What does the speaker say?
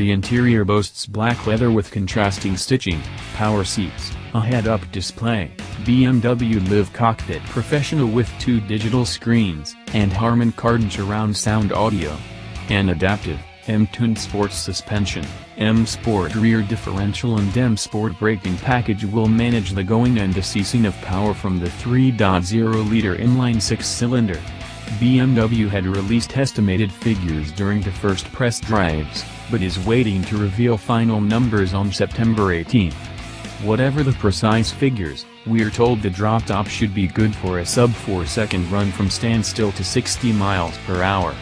The interior boasts black leather with contrasting stitching, power seats, a head-up display, BMW Live Cockpit Professional with two digital screens, and Harman Kardon surround sound audio. An adaptive, M-Tune Sports suspension, M-Sport rear differential and M-Sport braking package will manage the going and deceasing of power from the 3.0-liter inline six-cylinder. BMW had released estimated figures during the first press drives, but is waiting to reveal final numbers on September 18. Whatever the precise figures, we're told the drop-top should be good for a sub-4 second run from standstill to 60 miles per hour.